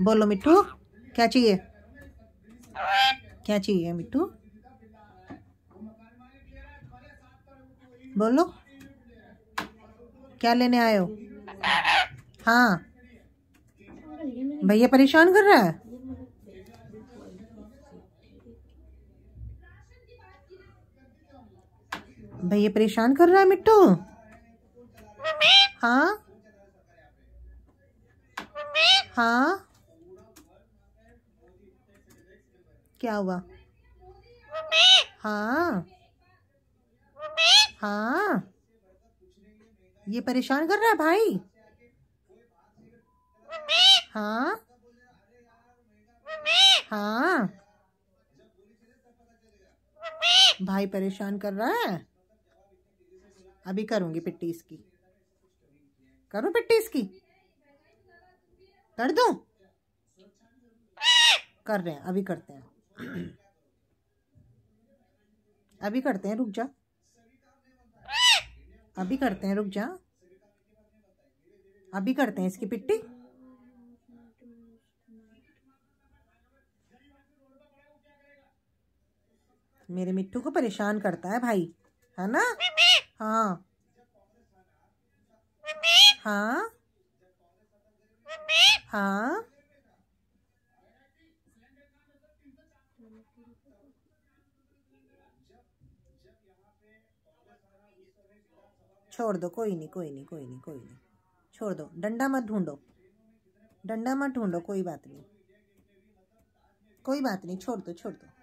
बोलो मिट्टू, क्या चाहिए? क्या चाहिए मिट्टू? बोलो। क्या लेने आए हो? हाँ। भैया परेशान कर रहा है? भैया परेशान कर रहा है मिट्टू? हाँ। हाँ। क्या हुआ? हाँ। हाँ। ये परेशान कर रहा है भाई? हाँ। हाँ। भाई परेशान कर रहा है? अभी करूँगी पिट्टी इसकी। करूँ पिट्टी इसकी? कर दूँ? कर रहे हैं अभी करते हैं। अभी करते हैं रुक जा। अभी करते हैं रुक जा। अभी करते हैं इसकी पिट्टी। मेरे मिट्टू को परेशान करता है भाई है ना? हाँ। हाँ। हाँ। छोड़ दो, कोई नहीं कोई नहीं कोई नहीं कोई नहीं। छोड़ दो, डंडा मत ढूंढो। डंडा मत ढूंढो, कोई बात नहीं। कोई बात नहीं, छोड़ दो छोड़ दो।